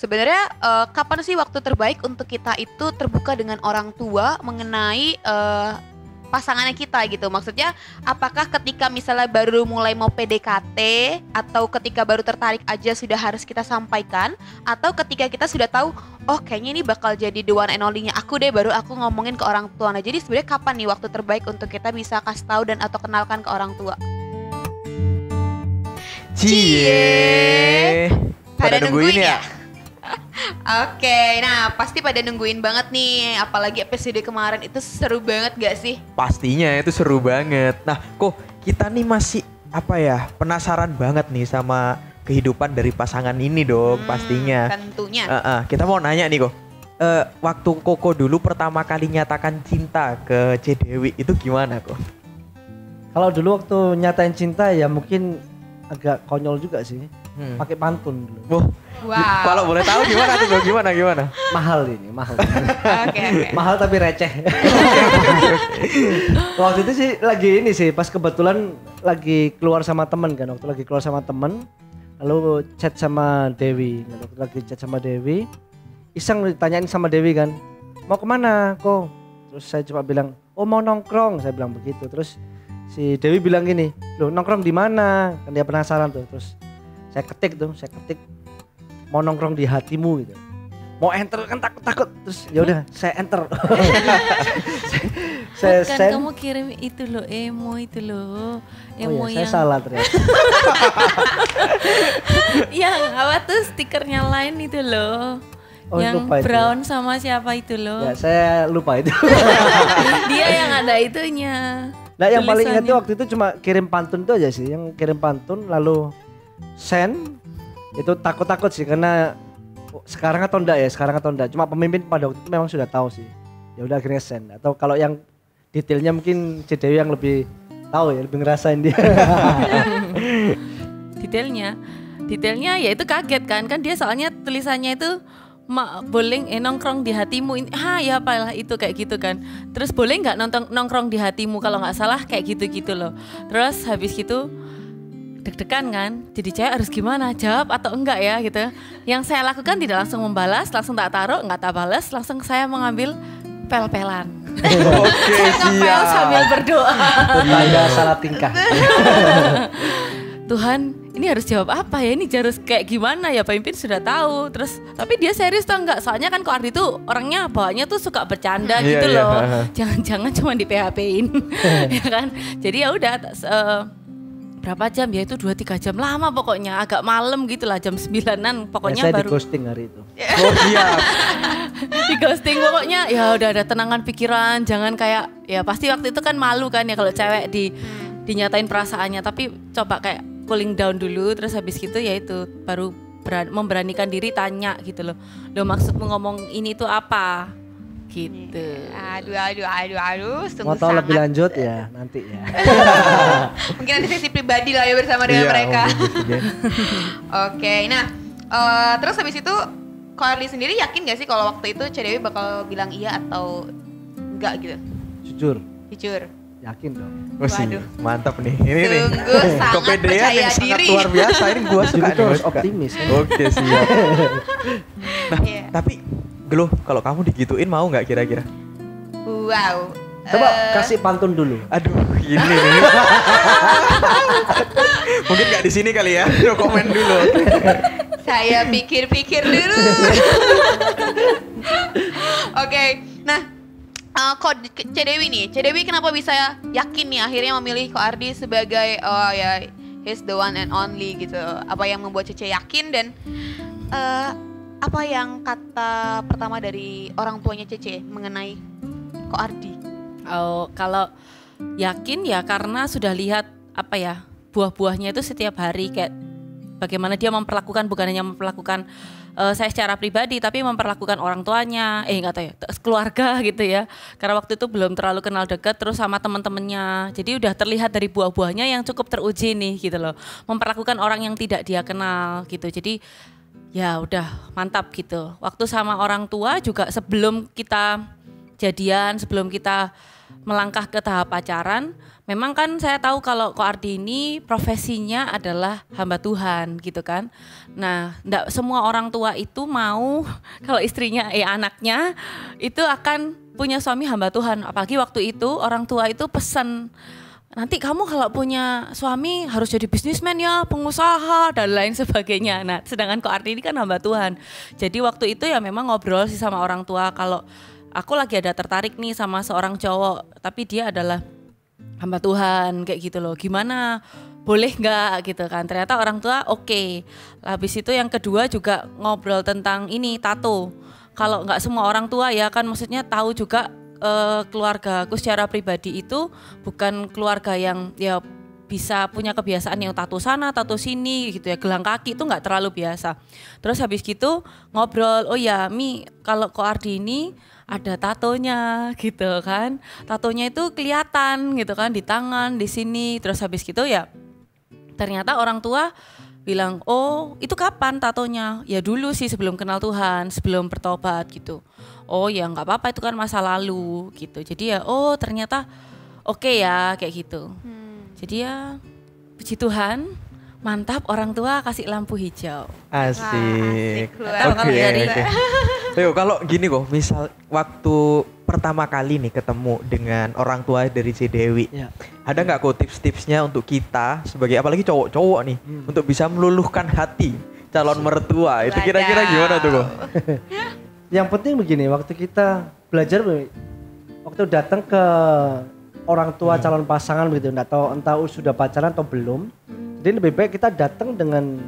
sebenarnya eh, kapan sih waktu terbaik untuk kita itu terbuka dengan orang tua mengenai eh, pasangannya kita gitu. Maksudnya apakah ketika misalnya baru mulai mau PDKT atau ketika baru tertarik aja sudah harus kita sampaikan atau ketika kita sudah tahu oh kayaknya ini bakal jadi the one and only-nya aku deh baru aku ngomongin ke orang tua. Nah, jadi sebenarnya kapan nih waktu terbaik untuk kita bisa kasih tahu dan atau kenalkan ke orang tua? Cie. Pada, nungguin ya? Oke, nah pasti pada nungguin banget nih, apalagi episode kemarin itu seru banget gak sih? Pastinya itu seru banget. Nah, kok kita nih masih apa ya penasaran banget nih sama kehidupan dari pasangan ini dong Hmm, pastinya. Tentunya. Eh, eh, kita mau nanya nih kok. Eh, waktu Koko dulu pertama kali nyatakan cinta ke C Dewi itu gimana kok? Kalau dulu waktu nyatain cinta ya mungkin agak konyol juga sih. Hmm. Pakai pantun dulu. Wah, Wow. kalau boleh tahu gimana tuh gimana gimana? Mahal ini, mahal. Oke, oke. mahal tapi receh. waktu itu sih lagi ini sih pas kebetulan lagi keluar sama temen kan waktu lagi keluar sama temen lalu chat sama Dewi waktu lagi chat sama Dewi iseng ditanyain sama Dewi kan mau ke mana kok terus saya cuma bilang oh mau nongkrong saya bilang begitu terus si Dewi bilang gini loh nongkrong di mana kan dia penasaran tuh terus saya ketik tuh saya ketik mau nongkrong di hatimu gitu mau enter kan takut takut terus ya udah saya enter saya Bukan send kamu kirim itu loh emo itu loh. oh Emo ya, saya yang salah ternyata yang apa tuh stikernya lain itu loh. Oh, yang lupa itu. brown sama siapa itu loh. ya saya lupa itu Dia yang ada itunya. nah yang paling ingat tuh Tulisannya. waktu itu cuma kirim pantun itu aja sih yang kirim pantun lalu send itu takut takut sih karena sekarang atau enggak ya sekarang atau enggak. Cuma pemimpin pada waktu itu memang sudah tahu sih. Ya udah akhirnya send atau kalau yang detailnya mungkin Cedewi yang lebih tahu ya lebih ngerasain dia. Detailnya, detailnya ya itu kaget kan kan dia soalnya tulisannya itu Ma, boleh eh, nongkrong di hatimu ini. Ah ya apalah itu kayak gitu kan. Terus boleh nggak nonton nongkrong di hatimu kalau nggak salah? Kayak gitu gitu loh. Terus habis gitu deg-degan kan? Jadi cewek harus gimana? Jawab atau enggak ya gitu. Yang saya lakukan tidak langsung membalas langsung tak taruh nggak tak balas langsung saya mengambil pel-pelan. Oke, ngepel siap. sambil berdoa. Tanda salah tingkah. Tuhan ini harus jawab apa ya? Ini harus kayak gimana ya? Pemimpin sudah tahu. Terus tapi dia serius tuh enggak? Soalnya kan kok Ardi tuh orangnya bawaannya tuh suka bercanda Iya, gitu iya, loh. Jangan-jangan cuma di PHP-in ya kan? Jadi ya udah eh, berapa jam ya? Itu 2 3 jam. Lama pokoknya. Agak malam gitu lah jam 9-an ya, pokoknya saya di baru ghosting hari itu. Oh siap. di ghosting pokoknya ya udah ada tenangan pikiran. Jangan kayak ya pasti waktu itu kan malu kan ya kalau cewek di dinyatain perasaannya. Tapi coba kayak cooling down dulu terus habis gitu ya itu baru beran- memberanikan diri tanya gitu loh. Lo maksudmu ngomong ini tuh apa gitu Aduh, aduh, aduh, aduh, sungguh mau tahu lebih sangat. lanjut ya nanti ya Mungkin nanti sesi pribadi lah ya bersama dengan Iya, mereka. mungkin sih, Jen. Oke, nah eh, terus habis itu Ardi sendiri yakin gak sih kalau waktu itu Cedewi bakal bilang iya atau enggak gitu? jujur Jujur. yakin dong Waduh. mantap nih. Ini nih. Sungguh sangat Kepedean percaya yang sangat diri. luar biasa. Ini gua jujur suka nih, harus optimis? Oke, siap. Iya. Tapi Gelo, kalau kamu digituin mau nggak kira-kira? Wow. coba Eh, kasih pantun dulu Aduh, ini nih. Mungkin nggak di sini kali ya. No komen dulu. Saya pikir-pikir dulu. Oke, nah eh, kok Cedewi nih, Cedewi kenapa bisa yakin nih akhirnya memilih Ko Ardi sebagai oh ya he's the one and only gitu. Apa yang membuat Cece yakin dan eh, apa yang kata pertama dari orang tuanya Cece mengenai Ko Ardi? oh kalau yakin ya karena sudah lihat apa ya buah-buahnya itu setiap hari kayak bagaimana dia memperlakukan bukan hanya memperlakukan eh, saya secara pribadi tapi memperlakukan orang tuanya eh nggak tahu ya keluarga gitu ya. Karena waktu itu belum terlalu kenal dekat terus sama teman-temannya. Jadi udah terlihat dari buah-buahnya yang cukup teruji nih gitu loh. Memperlakukan orang yang tidak dia kenal gitu. Jadi ya udah mantap gitu waktu sama orang tua juga sebelum kita jadian sebelum kita melangkah ke tahap pacaran, memang kan saya tahu kalau Ko Ardi ini profesinya adalah hamba Tuhan gitu kan. Nah, enggak semua orang tua itu mau kalau istrinya eh anaknya itu akan punya suami hamba Tuhan. Apalagi waktu itu orang tua itu pesan nanti kamu kalau punya suami harus jadi bisnismen ya, pengusaha dan lain sebagainya. Nah, sedangkan Ko Ardi ini kan hamba Tuhan. Jadi waktu itu ya memang ngobrol sih sama orang tua kalau aku lagi ada tertarik nih sama seorang cowok, tapi dia adalah hamba Tuhan kayak gitu loh. Gimana? Boleh nggak gitu kan? Ternyata orang tua oke. Okay. Habis itu yang kedua juga ngobrol tentang ini tato. Kalau nggak semua orang tua ya kan maksudnya tahu juga uh, keluarga aku secara pribadi itu bukan keluarga yang ya bisa punya kebiasaan yang tato sana, tato sini gitu ya, gelang kaki itu nggak terlalu biasa. Terus habis gitu ngobrol, oh ya Mi kalau Ko Ardi ini ada tatonya gitu kan, tatonya itu kelihatan gitu kan di tangan, di sini. Terus habis gitu ya ternyata orang tua bilang, oh itu kapan tatonya? Ya dulu sih sebelum kenal Tuhan, sebelum bertobat gitu oh ya nggak apa-apa itu kan masa lalu gitu jadi ya oh ternyata oke okay ya kayak gitu hmm. jadi ya puji Tuhan mantap orang tua kasih lampu hijau asik oke okay, okay. Yuk, kalau gini kok misal waktu pertama kali nih ketemu dengan orang tua dari C Dewi ya. ada nggak kok tips-tipsnya untuk kita sebagai apalagi cowok-cowok nih hmm. untuk bisa meluluhkan hati calon mertua itu kira-kira gimana tuh kok yang penting begini waktu kita belajar waktu datang ke orang tua hmm. calon pasangan begitu enggak tahu entah sudah pacaran atau belum jadi lebih baik kita datang dengan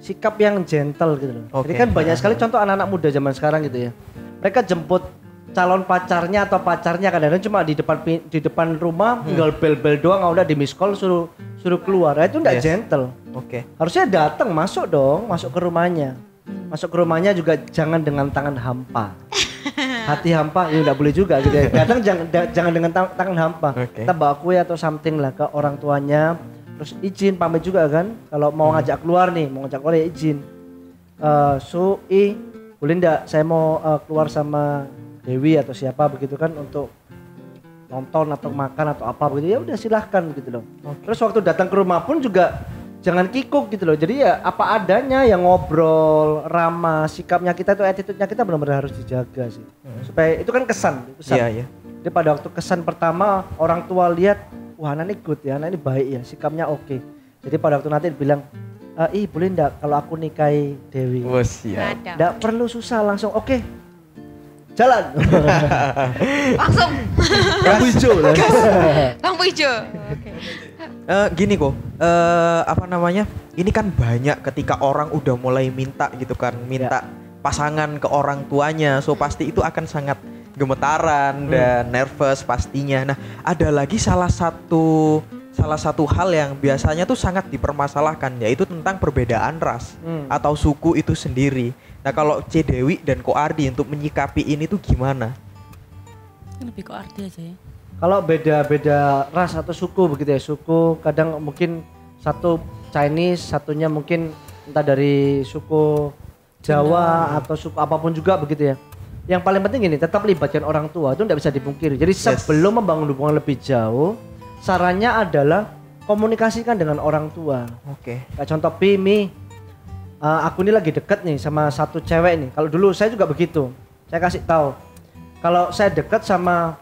sikap yang gentle gitu loh okay. jadi kan banyak sekali contoh anak-anak muda zaman sekarang gitu ya mereka jemput calon pacarnya atau pacarnya kadang-kadang cuma di depan di depan rumah hmm. tinggal bel-bel doang nggak udah di miss call suruh suruh keluar nah, itu enggak yes. gentle oke okay. harusnya datang masuk dong masuk ke rumahnya masuk ke rumahnya juga jangan dengan tangan hampa hati hampa ya udah boleh juga gitu ya kadang jangan jangan dengan tangan hampa okay. kita bawa kue atau something lah ke orang tuanya terus izin pamit juga kan kalau mau hmm. ngajak keluar nih mau ngajak keluar ya izin uh, so i boleh ndak saya mau uh, keluar sama Dewi atau siapa begitu kan untuk nonton atau makan atau apa begitu ya udah silahkan gitu loh okay. terus waktu datang ke rumah pun juga jangan kikuk gitu loh. Jadi ya apa adanya yang ngobrol, ramah, sikapnya kita itu attitude-nya kita benar-benar harus dijaga sih. Hmm. Supaya itu kan kesan, kesan. Iya, iya. Jadi pada waktu kesan pertama orang tua lihat, wah anak ini good ya, anak ini baik ya, sikapnya oke. Okay. Jadi pada waktu nanti bilang, e, ih boleh ndak kalau aku nikahi Dewi? Oh siap. Ndak perlu susah langsung, oke. Okay, jalan langsung lampu hijau lampu hijau uh, gini kok uh, apa namanya ini kan banyak ketika orang udah mulai minta gitu kan minta ya. pasangan ke orang tuanya so pasti itu akan sangat gemetaran hmm. dan nervous pastinya nah ada lagi salah satu salah satu hal yang biasanya tuh sangat dipermasalahkan yaitu tentang perbedaan ras hmm. atau suku itu sendiri. Nah kalau C Dewi dan Ko Ardi untuk menyikapi ini tuh gimana? Lebih Ko Ardi aja ya. Kalau beda-beda ras atau suku begitu ya, suku kadang mungkin satu Chinese, satunya mungkin entah dari suku Jawa Cina. atau suku apa pun juga begitu ya. Yang paling penting ini tetap libatkan orang tua itu tidak bisa dipungkiri. Jadi yes. sebelum membangun hubungan lebih jauh, sarannya adalah komunikasikan dengan orang tua. Oke. Okay. Kayak contoh Pimi, uh, aku ini lagi deket nih sama satu cewek nih. Kalau dulu saya juga begitu. Saya kasih tahu. Kalau saya deket sama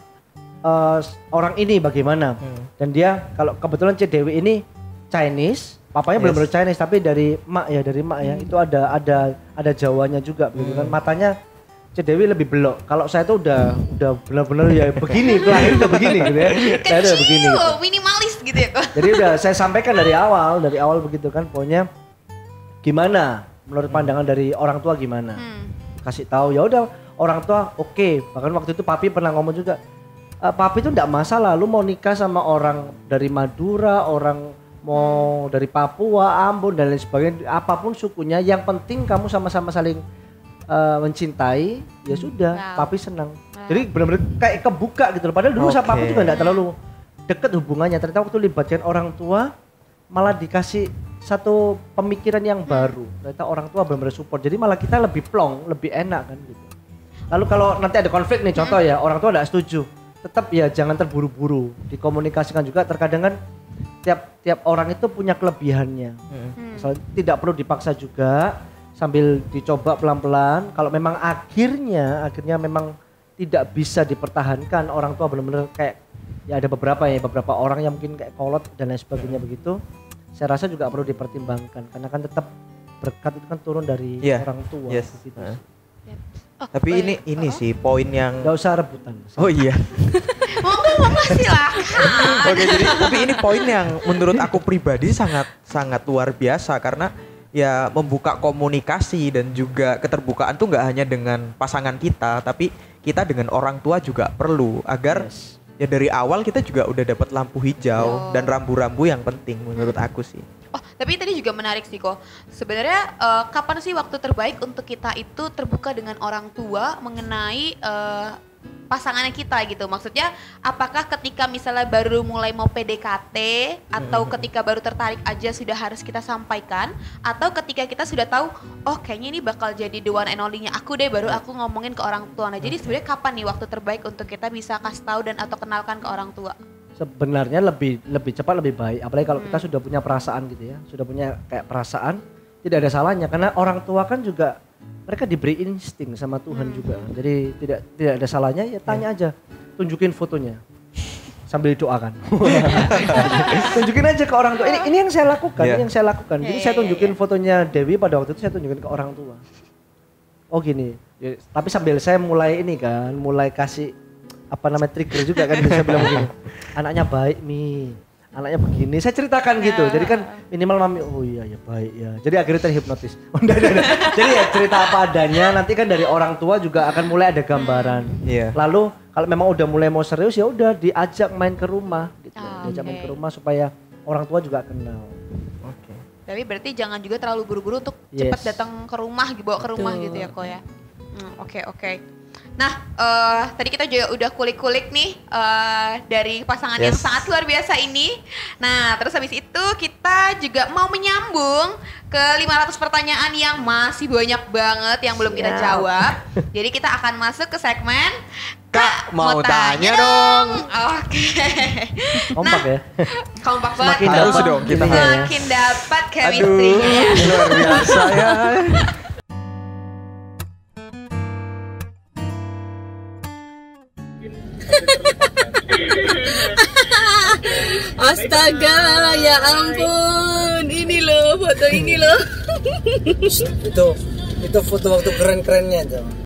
uh, orang ini bagaimana. Hmm. Dan dia kalau kebetulan C Dewi ini Chinese, papanya yes. belum benar Chinese tapi dari mak ya dari mak ya hmm. itu ada ada ada Jawanya juga kan. hmm. kan matanya C Dewi lebih belok. Kalau saya tuh udah udah benar-benar ya begini, lahir udah begini gitu ya. saya udah begini. Gitu. minimalis gitu ya kok. Jadi udah saya sampaikan dari awal, dari awal begitu kan pokoknya gimana menurut hmm. pandangan dari orang tua gimana. Hmm. Kasih tahu ya udah orang tua oke. Okay. Bahkan waktu itu papi pernah ngomong juga uh, papi itu enggak masalah lu mau nikah sama orang dari Madura, orang mau dari Papua, Ambon dan lain sebagainya, apa pun sukunya, yang penting kamu sama-sama saling uh, mencintai, ya sudah, wow. papi senang. Wow. Jadi benar-benar kayak kebuka gitu loh. Padahal dulu okay. sama papi juga enggak terlalu deket hubungannya. Ternyata waktu libatkan orang tua malah dikasih satu pemikiran yang baru. Ternyata orang tua benar-benar support. Jadi malah kita lebih plong, lebih enak kan gitu. Lalu kalau nanti ada konflik nih contoh ya, orang tua enggak setuju tetap ya jangan terburu-buru dikomunikasikan juga terkadang kan tiap tiap orang itu punya kelebihannya Hmm. Misal, tidak perlu dipaksa juga sambil dicoba pelan-pelan kalau memang akhirnya akhirnya memang tidak bisa dipertahankan orang tua benar-benar kayak ya ada beberapa ya beberapa orang yang mungkin kayak kolot dan lain sebagainya begitu saya rasa juga perlu dipertimbangkan karena kan tetap berkat itu kan turun dari Iya, orang tua yes. gitu. Heeh. Oh, Tapi baik. ini ini Oh. sih poin yang Nggak usah rebutan Oh iya. monggo monggo silakan Oke, jadi tapi ini poin yang menurut aku pribadi sangat sangat luar biasa karena ya membuka komunikasi dan juga keterbukaan tuh nggak hanya dengan pasangan kita, tapi kita dengan orang tua juga perlu agar Yes. ya dari awal kita juga udah dapat lampu hijau Oh. dan rambu-rambu yang penting menurut aku sih. Oh, tapi tadi juga menarik sih kok. Sebenarnya eh, kapan sih waktu terbaik untuk kita itu terbuka dengan orang tua mengenai eh, pasangannya kita gitu. Maksudnya apakah ketika misalnya baru mulai mau PDKT atau ketika baru tertarik aja sudah harus kita sampaikan atau ketika kita sudah tahu oh kayaknya ini bakal jadi the one and only-nya aku deh baru aku ngomongin ke orang tua. Nah, jadi sebenarnya kapan nih waktu terbaik untuk kita bisa kasih tahu dan atau kenalkan ke orang tua? sebenarnya lebih lebih cepat lebih baik apalagi kalau Hmm. kita sudah punya perasaan gitu ya sudah punya kayak perasaan tidak ada salahnya karena orang tua kan juga mereka diberi insting sama Tuhan Hmm. juga. Jadi tidak tidak ada salahnya ya tanya aja. Tunjukin fotonya. Sambil doakan tunjukin aja ke orang tua. Ini ini yang saya lakukan Iya. ini yang saya lakukan. Jadi Iya, saya iya, tunjukin iya. fotonya Dewi pada waktu itu saya tunjukin ke orang tua. Oh gini. Ya, tapi sambil saya mulai ini kan mulai kasih apa namanya trigger juga kan bisa bilang begini. Anaknya baik nih anaknya begini saya ceritakan gitu Ya. jadi kan minimal mami oh iya ya baik ya jadi akhirnya terhipnotis oh, enggak, enggak, enggak. jadi ya cerita apa adanya nanti kan dari orang tua juga akan mulai ada gambaran Iya. lalu kalau memang udah mulai mau serius ya udah diajak main ke rumah gitu Ah, diajak main oke. ke rumah supaya orang tua juga kenal Oke. Tapi berarti jangan juga terlalu buru-buru untuk Yes. cepat datang ke rumah, bawa ke rumah Betul. gitu ya kok ya. Hmm, Oke oke. Nah eh, tadi kita juga udah kulik-kulik nih eh, dari pasangan yang Yes. sangat luar biasa ini. Nah terus habis itu kita juga mau menyambung ke 500 pertanyaan yang masih banyak banget yang belum kita jawab. Jadi kita akan masuk ke segmen Kak, mau tanya dong. Oke. kompak ya Kompak banget. Semakin Harus dapat dong kita. Makin dapat Aduh, chemistry-nya ya. luar biasa ya. Astaga, ya ampun. Ini loh foto ini loh. itu itu foto waktu keren-kerennya tuh